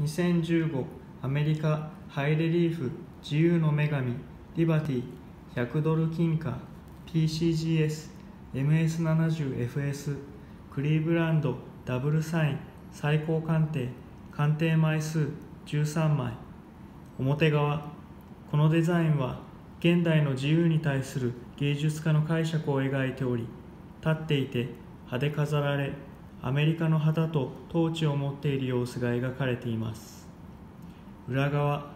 2015アメリカハイレリーフ自由の女神リバティ100ドル金貨 PCGS MS70FS クリーブランドダブルサイン最高鑑定鑑定枚数13枚。表側このデザインは現代の自由に対する芸術家の解釈を描いており立っていて派手飾られアメリカの旗とトーチを持っている様子が描かれています。裏側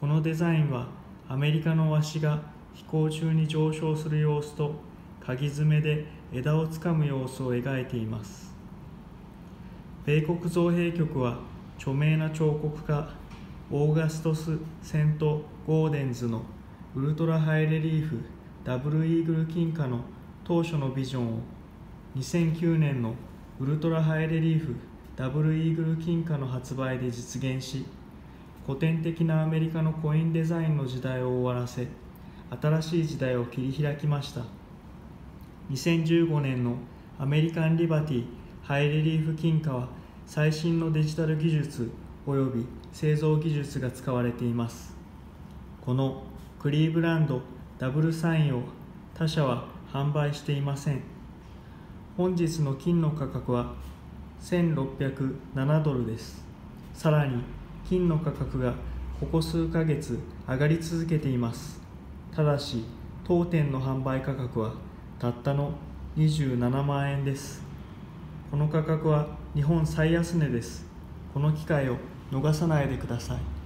このデザインはアメリカのワシが飛行中に上昇する様子と鉤爪で枝をつかむ様子を描いています。米国造幣局は著名な彫刻家オーガストス・セント・ゴーデンズのウルトラハイレリーフダブルイーグル金貨の当初のビジョンを2009年のウルトラハイレリーフダブルイーグル金貨の発売で実現し古典的なアメリカのコインデザインの時代を終わらせ新しい時代を切り開きました。2015年のアメリカンリバティハイレリーフ金貨は最新のデジタル技術及び製造技術が使われています。このクリーブランドダブルサインを他社は販売していません。本日の金の価格は1607ドルです。さらに金の価格がここ数ヶ月上がり続けています。ただし当店の販売価格はたったの27万円です。この価格は日本最安値です。この機会を逃さないでください。